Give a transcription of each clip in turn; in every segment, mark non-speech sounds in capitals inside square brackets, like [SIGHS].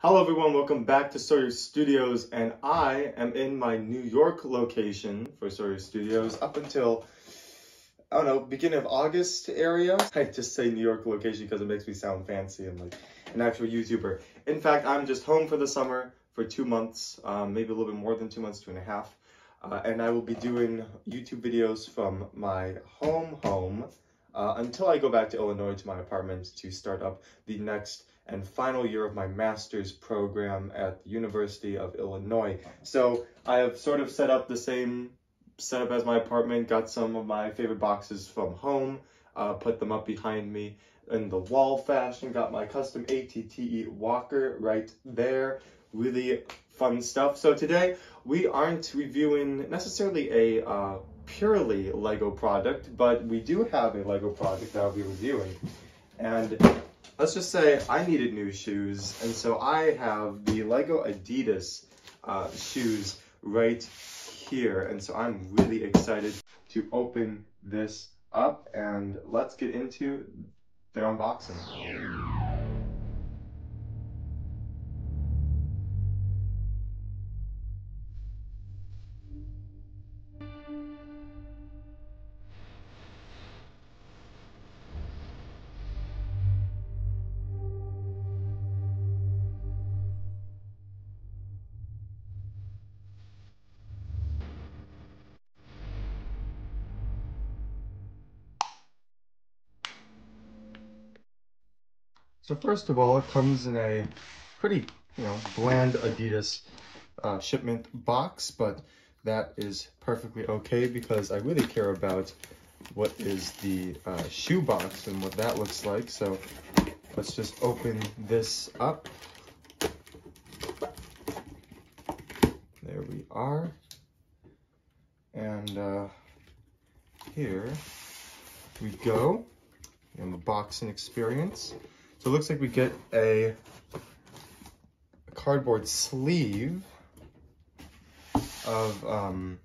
Hello everyone, welcome back to Sawyer Studios and I am in my New York location for Sawyer Studios up until, I don't know, beginning of August area. I just say New York location because it makes me sound fancy and like an actual YouTuber. In fact, I'm just home for the summer for two months, um, maybe a little bit more than two months, two and a half. Uh, and I will be doing YouTube videos from my home home uh, until I go back to Illinois to my apartment to start up the next and final year of my master's program at the University of Illinois. So I have sort of set up the same setup as my apartment, got some of my favorite boxes from home, uh, put them up behind me in the wall fashion, got my custom ATTE walker right there. Really fun stuff. So today we aren't reviewing necessarily a uh, purely Lego product, but we do have a Lego product that I'll be reviewing. And let's just say I needed new shoes, and so I have the Lego Adidas uh, shoes right here, and so I'm really excited to open this up, and let's get into the unboxing. So first of all, it comes in a pretty, you know, bland Adidas uh, shipment box, but that is perfectly okay because I really care about what is the uh, shoe box and what that looks like. So let's just open this up. There we are. And uh, here we go. Unboxing experience. So it looks like we get a, cardboard sleeve of um,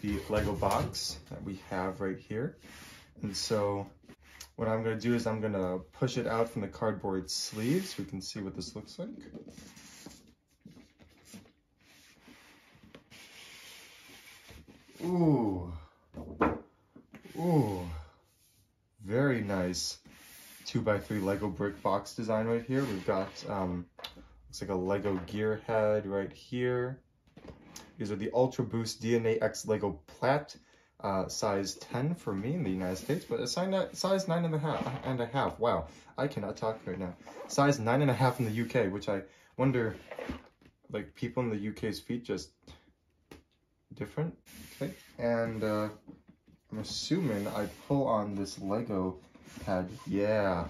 the Lego box that we have right here. And so what I'm gonna do is I'm gonna push it out from the cardboard sleeve so we can see what this looks like. Ooh, ooh, very nice two by three Lego brick box design right here. We've got, um, looks like a Lego gear head right here. These are the Ultra Boost DNA X Lego Plat, uh, size 10 for me in the United States, but a size nine and a half, and a half. Wow, I cannot talk right now. Size nine and a half in the UK, which I wonder, like people in the UK's feet just different. Okay, and uh, I'm assuming I pull on this Lego Yeah.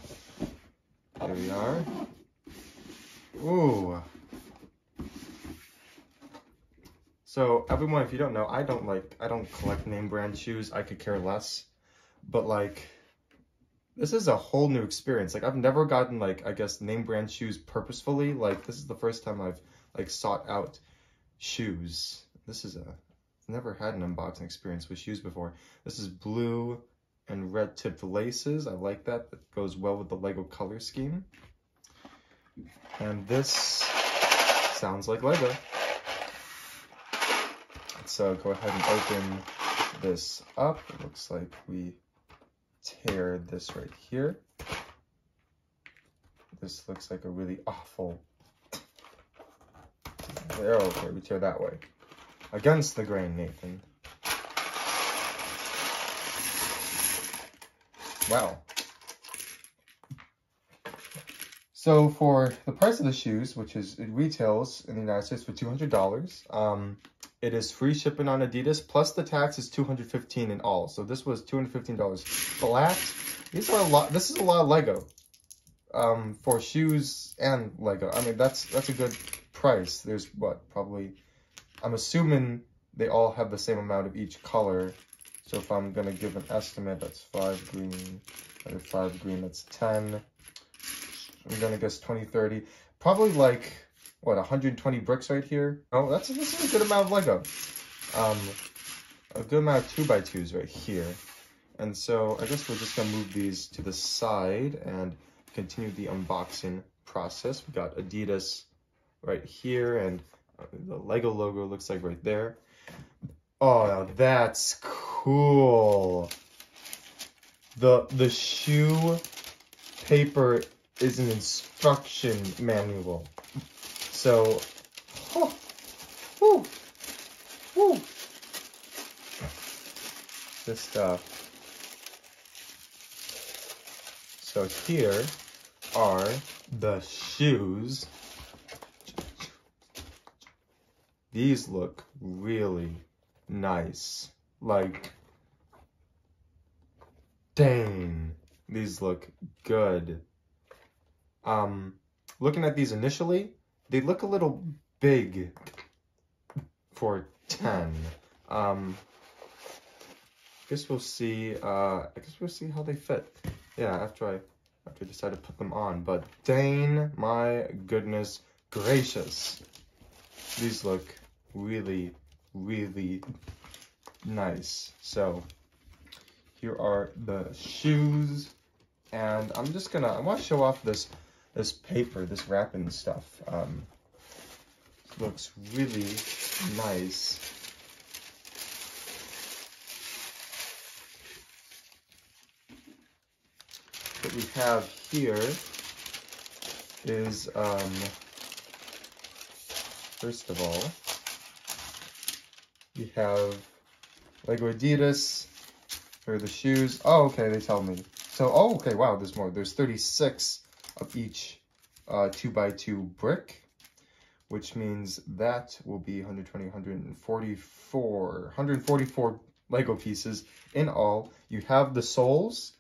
There we are. Ooh. So everyone, if you don't know, I don't like, I don't collect name brand shoes. I could care less. But like, this is a whole new experience. Like I've never gotten like, I guess name brand shoes purposefully. Like this is the first time I've like sought out shoes. This is a, never had an unboxing experience with shoes before. This is blue and red tipped laces. I like that. That goes well with the Lego color scheme. And this sounds like Lego. So go ahead and open this up. It looks like we tear this right here. This looks like a really awful... There, okay, we tear that way. Against the grain, Nathan. Wow. So for the price of the shoes, which is it retails in the United States for $200, um, it is free shipping on Adidas, plus the tax is 215 in all. So this was $215 flat. These are a lot, this is a lot of Lego um, for shoes and Lego. I mean, that's, that's a good price. There's what, probably, I'm assuming they all have the same amount of each color so if I'm going to give an estimate, that's 5 green, another 5 green, that's 10. I'm going to guess 20, 30. Probably like, what, 120 bricks right here? Oh, that's, that's a good amount of Lego. Um, a good amount of 2x2s right here. And so I guess we're just going to move these to the side and continue the unboxing process. We got Adidas right here and uh, the Lego logo looks like right there. Oh, that's cool. The the shoe paper is an instruction manual. So. This stuff. So here are the shoes. These look really nice. Like, dang, these look good. Um, looking at these initially, they look a little big for 10. Um, I guess we'll see, uh, I guess we'll see how they fit. Yeah, after I, after I decide to put them on. But dang, my goodness gracious. These look really, really nice. So, here are the shoes. And I'm just gonna, I want to show off this this paper, this wrapping stuff. Um, looks really nice. What we have here is, um, first of all, we have Lego Adidas for the shoes. Oh, okay, they tell me. So, oh, okay, wow, there's more. There's 36 of each uh, 2 by 2 brick, which means that will be 120, 144, 144 Lego pieces in all. You have the soles,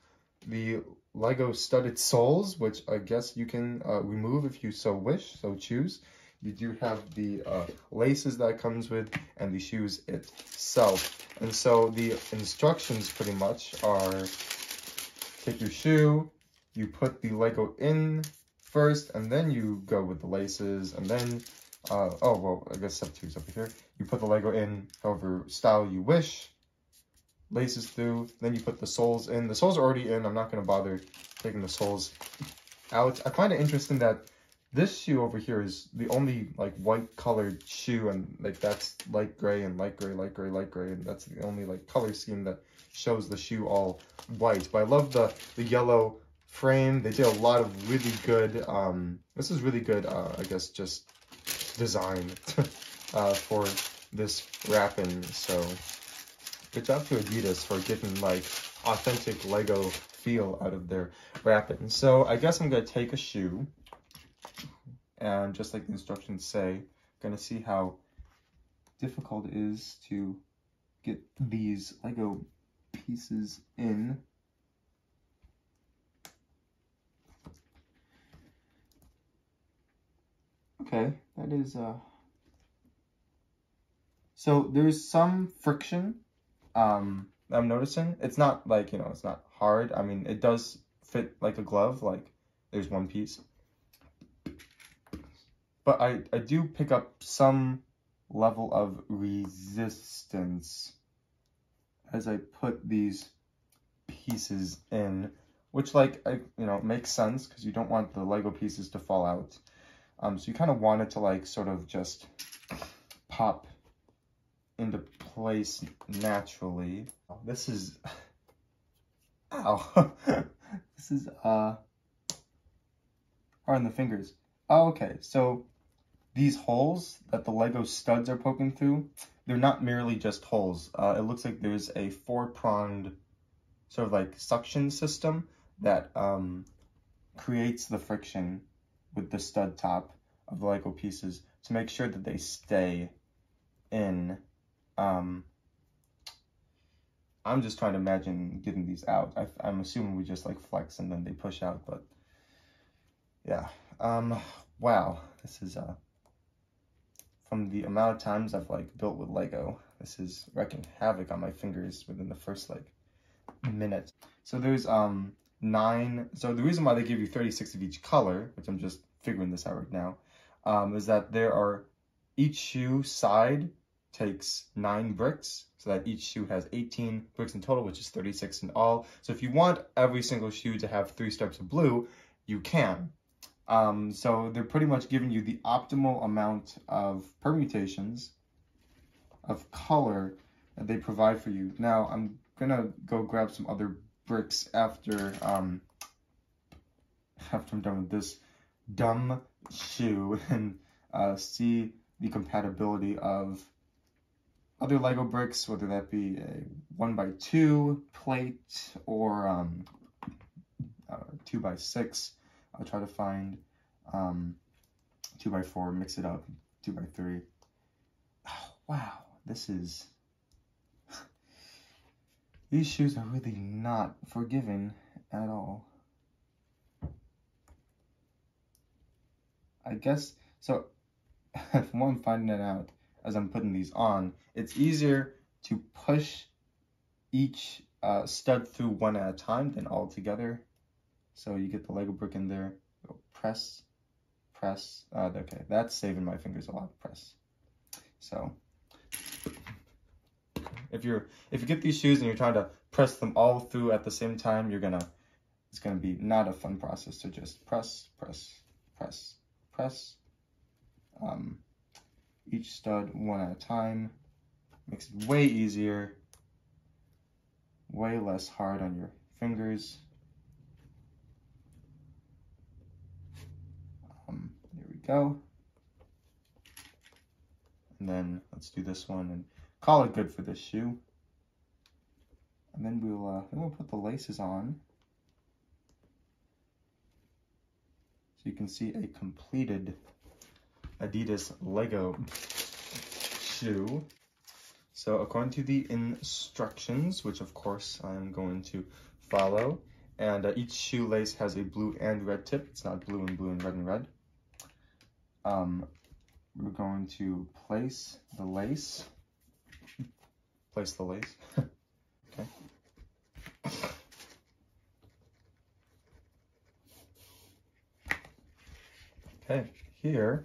the Lego studded soles, which I guess you can uh, remove if you so wish, so choose. You do have the uh, laces that comes with and the shoes itself. And so the instructions pretty much are take your shoe, you put the Lego in first, and then you go with the laces, and then, uh, oh, well, I guess step two is over here. You put the Lego in however style you wish, laces through, then you put the soles in. The soles are already in, I'm not going to bother taking the soles out. I find it interesting that this shoe over here is the only like white colored shoe and like that's light gray and light gray, light gray, light gray, and that's the only like color scheme that shows the shoe all white. But I love the, the yellow frame. They did a lot of really good, um, this is really good, uh, I guess, just design [LAUGHS] uh, for this wrapping. So good job to Adidas for getting like authentic Lego feel out of their wrapping. So I guess I'm going to take a shoe and just like the instructions say, going to see how difficult it is to get these Lego pieces in. Okay, that is, uh, so there's some friction, um, I'm noticing. It's not like, you know, it's not hard. I mean, it does fit like a glove, like there's one piece. But I, I do pick up some level of resistance as I put these pieces in, which like, I, you know, makes sense because you don't want the Lego pieces to fall out. Um, so you kind of want it to like sort of just pop into place naturally. This is, [LAUGHS] ow, [LAUGHS] this is, uh, hard on the fingers. Oh, okay, so these holes that the Lego studs are poking through, they're not merely just holes. Uh, it looks like there's a four-pronged sort of like suction system that um, creates the friction with the stud top of the Lego pieces to make sure that they stay in. Um, I'm just trying to imagine getting these out. I, am assuming we just like flex and then they push out, but yeah. Um, wow, this is uh, from the amount of times I've like built with Lego. This is wrecking havoc on my fingers within the first like minute. So there's um nine. So the reason why they give you 36 of each color, which I'm just figuring this out right now, um, is that there are each shoe side takes nine bricks so that each shoe has 18 bricks in total, which is 36 in all. So if you want every single shoe to have three stripes of blue, you can. Um, so they're pretty much giving you the optimal amount of permutations of color that they provide for you. Now I'm gonna go grab some other bricks after um, after I'm done with this dumb shoe [LAUGHS] and uh, see the compatibility of other Lego bricks, whether that be a one by two plate or um, uh, two by six. I'll try to find um, two by four, mix it up, two by three. Oh, [SIGHS] wow, this is, [SIGHS] these shoes are really not forgiving at all. I guess, so [LAUGHS] from what I'm finding it out as I'm putting these on, it's easier to push each uh, stud through one at a time than all together. So you get the Lego brick in there, Go press, press. Uh, okay, that's saving my fingers a lot. Press. So if you're if you get these shoes and you're trying to press them all through at the same time, you're gonna it's gonna be not a fun process to just press, press, press, press. Um, each stud one at a time makes it way easier, way less hard on your fingers. Um, there go. And then let's do this one and call it good for this shoe. And then we'll uh, then we'll put the laces on. So you can see a completed Adidas Lego shoe. So according to the instructions, which of course I'm going to follow, and uh, each shoelace has a blue and red tip. It's not blue and blue and red and red. Um, we're going to place the lace. place the lace. [LAUGHS] okay. Okay, here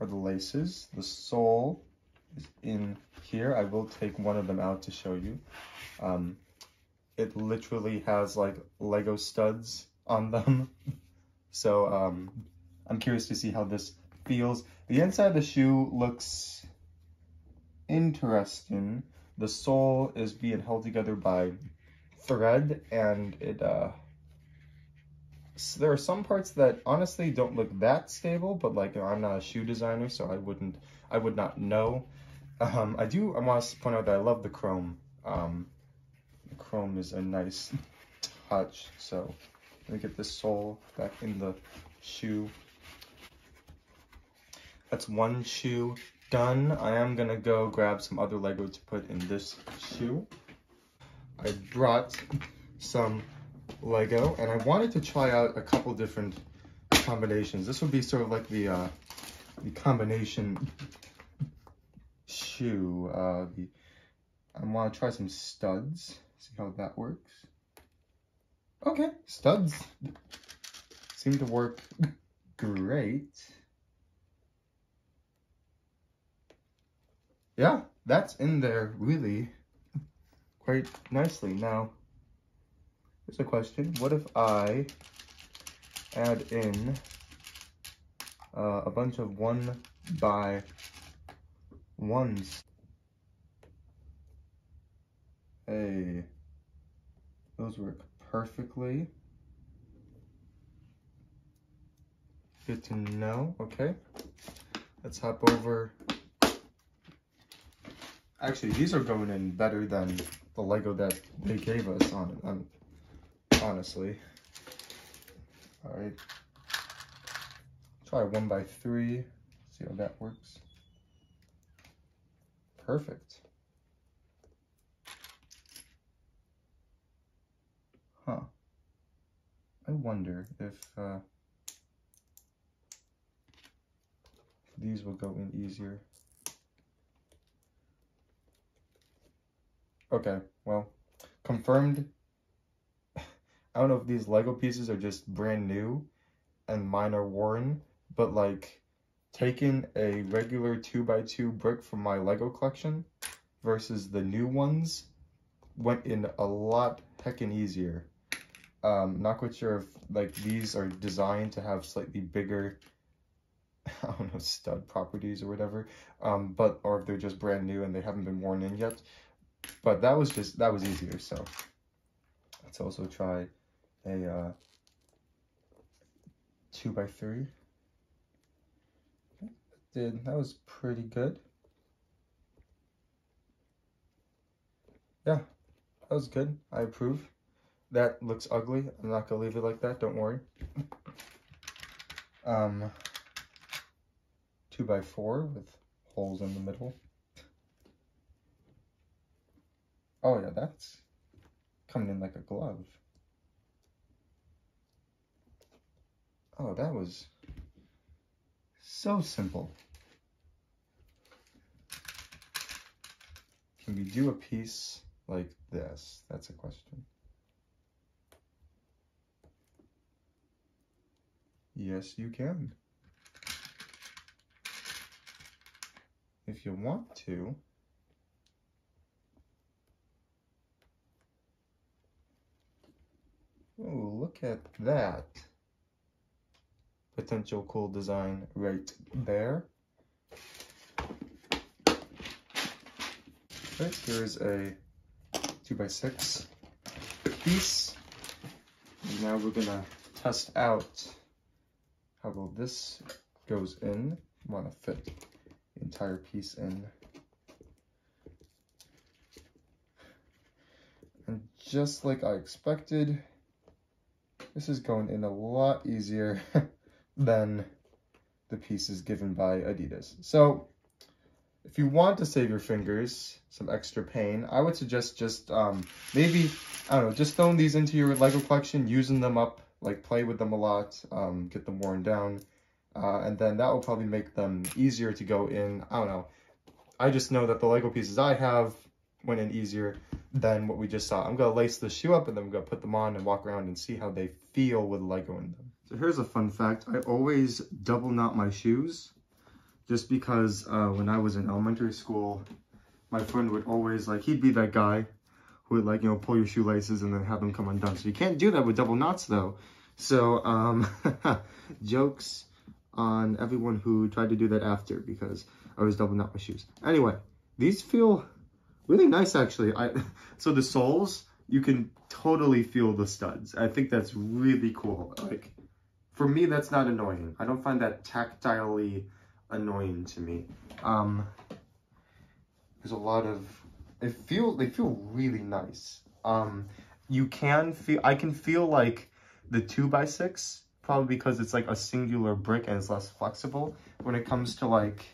are the laces. The sole is in here. I will take one of them out to show you. Um, it literally has like Lego studs on them. [LAUGHS] so um, I'm curious to see how this feels. The inside of the shoe looks interesting. The sole is being held together by thread and it uh, so there are some parts that honestly don't look that stable, but like I'm not a shoe designer, so I wouldn't, I would not know. Um, I do, I want to point out that I love the chrome. Um, the chrome is a nice [LAUGHS] touch, so let me get this sole back in the shoe. That's one shoe done. I am gonna go grab some other Lego to put in this shoe. I brought some Lego, and I wanted to try out a couple different combinations. This would be sort of like the uh, the combination shoe. Uh, the I want to try some studs. See how that works. Okay, studs seem to work [LAUGHS] great. Yeah, that's in there really quite nicely. Now, Here's a question. What if I add in uh, a bunch of one by ones? Hey, those work perfectly. Good to know. Okay, let's hop over. Actually, these are going in better than the Lego that they gave us on, on honestly. All right. Try one by three, see how that works. Perfect. Huh. I wonder if uh, these will go in easier. Okay, well, confirmed [LAUGHS] I don't know if these Lego pieces are just brand new and mine are worn, but like taking a regular 2x2 brick from my Lego collection versus the new ones went in a lot heckin' easier. Um, not quite sure if like these are designed to have slightly bigger, [LAUGHS] I don't know, stud properties or whatever. Um, but or if they're just brand new and they haven't been worn in yet. But that was just that was easier. So let's also try a uh, two by three. Did that was pretty good. Yeah, that was good. I approve. That looks ugly. I'm not gonna leave it like that. Don't worry. um, two by four with holes in the middle. Oh yeah, that's coming in like a glove. Oh, that was so simple. Can we do a piece like this? That's a question. Yes, you can. If you want to. Oh, look at that. Potential cool design right there. Right, here's a 2x6 piece. And now we're gonna test out how well this goes in. Wanna fit the entire piece in. And just like I expected, this is going in a lot easier [LAUGHS] than the pieces given by Adidas. So if you want to save your fingers some extra pain, I would suggest just um, maybe, I don't know, just throwing these into your Lego collection, using them up, like play with them a lot, um, get them worn down, uh, and then that will probably make them easier to go in. I don't know. I just know that the Lego pieces I have went in easier than what we just saw. I'm going to lace the shoe up and then I'm going to put them on and walk around and see how they feel with Lego in them. So here's a fun fact. I always double knot my shoes just because uh, when I was in elementary school, my friend would always like, he'd be that guy who would like, you know, pull your shoelaces and then have them come undone. So you can't do that with double knots though. So, um, [LAUGHS] jokes on everyone who tried to do that after because I was double knot my shoes. Anyway, these feel really nice actually. I [LAUGHS] So the soles, you can totally feel the studs. I think that's really cool. Like, for me, that's not annoying. I don't find that tactilely annoying to me. Um, there's a lot of, it feel, they feel really nice. Um, you can feel, I can feel like the two by six probably because it's like a singular brick and it's less flexible. When it comes to like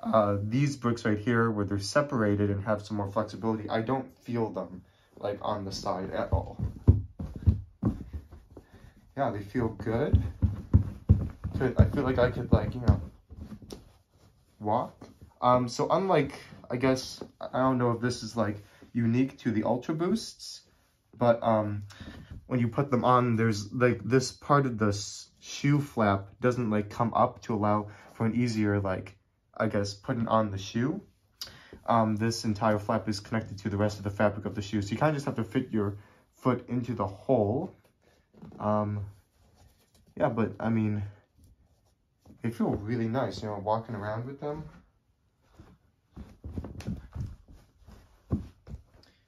uh, these bricks right here, where they're separated and have some more flexibility, I don't feel them like on the side at all. Yeah, they feel good. I feel like I could like, you know, walk. Um, so unlike, I guess, I don't know if this is like unique to the Ultra Boosts, but um, when you put them on, there's like this part of the shoe flap doesn't like come up to allow for an easier like, I guess, putting on the shoe. Um, this entire flap is connected to the rest of the fabric of the shoe. So you kind of just have to fit your foot into the hole. Um, yeah, but I mean, they feel really nice, you know, walking around with them.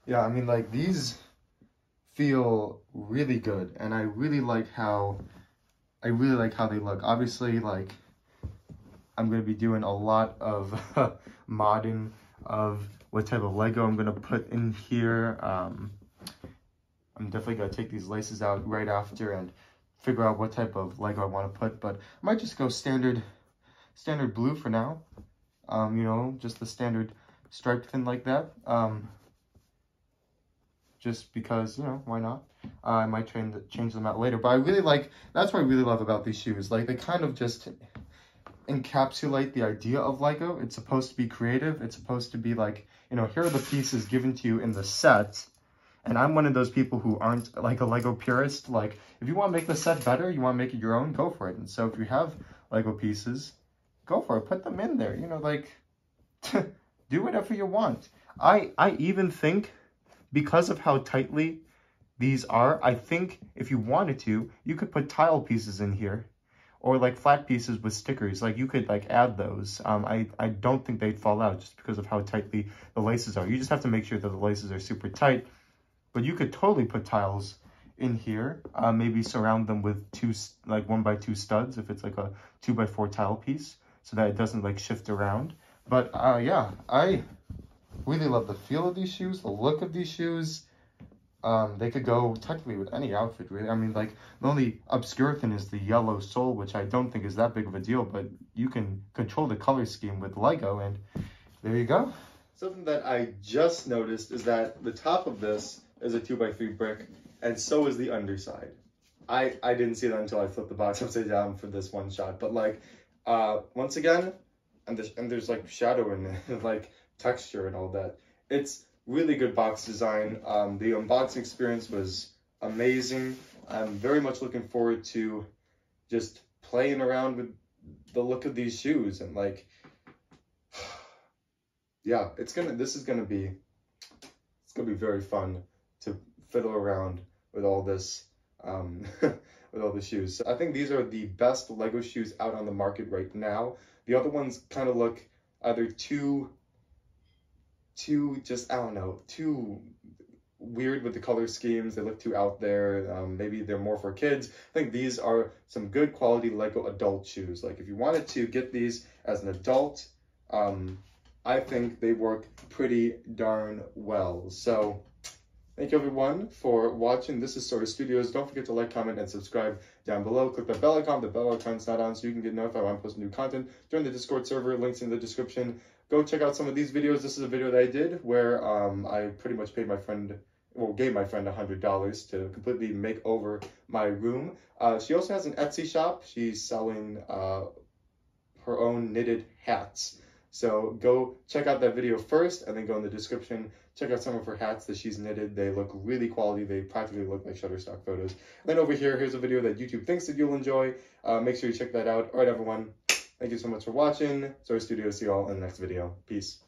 Yeah, I mean, like, these feel really good, and I really like how, I really like how they look. Obviously, like, I'm going to be doing a lot of [LAUGHS] modding of what type of Lego I'm going to put in here. Um, I'm definitely going to take these laces out right after and figure out what type of Lego I want to put, but I might just go standard, standard blue for now. Um, you know, just the standard striped fin like that. Um, just because, you know, why not? Uh, I might change them out later, but I really like, that's what I really love about these shoes. Like, they kind of just encapsulate the idea of Lego. It's supposed to be creative. It's supposed to be like, you know, here are the pieces given to you in the set, and I'm one of those people who aren't like a Lego purist. Like, if you want to make the set better, you want to make it your own, go for it. And so if you have Lego pieces, go for it. Put them in there. You know, like, [LAUGHS] do whatever you want. I, I even think, because of how tightly these are. I think if you wanted to, you could put tile pieces in here or like flat pieces with stickers. Like you could like add those. Um, I, I don't think they'd fall out just because of how tightly the laces are. You just have to make sure that the laces are super tight. But you could totally put tiles in here. Uh, maybe surround them with two, like one by two studs if it's like a two by four tile piece so that it doesn't like shift around. But uh, yeah, I really love the feel of these shoes, the look of these shoes. Um, they could go technically with any outfit, really. I mean, like, the only obscure thing is the yellow sole, which I don't think is that big of a deal, but you can control the color scheme with Lego, and there you go. Something that I just noticed is that the top of this is a 2x3 brick, and so is the underside. I, I didn't see that until I flipped the box [LAUGHS] upside down for this one shot, but, like, uh, once again, and there's, and there's, like, shadow it, [LAUGHS] like, texture and all that. It's really good box design. Um, the unboxing experience was amazing. I'm very much looking forward to just playing around with the look of these shoes and like, [SIGHS] yeah, it's gonna, this is gonna be, it's gonna be very fun to fiddle around with all this, um, [LAUGHS] with all the shoes. I think these are the best Lego shoes out on the market right now. The other ones kind of look either too too just I don't know too weird with the color schemes. They look too out there. Um, maybe they're more for kids. I think these are some good quality Lego adult shoes. Like if you wanted to get these as an adult, um, I think they work pretty darn well. So thank you everyone for watching. This is Sawyer Studios. Don't forget to like, comment, and subscribe down below. Click the bell icon. The bell icon's not on so you can get notified when I post new content. Join the Discord server. Links in the description go check out some of these videos. This is a video that I did where um, I pretty much paid my friend, well, gave my friend $100 to completely make over my room. Uh, she also has an Etsy shop. She's selling uh, her own knitted hats. So go check out that video first and then go in the description. Check out some of her hats that she's knitted. They look really quality. They practically look like Shutterstock photos. And then over here, here's a video that YouTube thinks that you'll enjoy. Uh, make sure you check that out. All right, everyone. Thank you so much for watching. Sawyer Studio. See you all in the next video. Peace.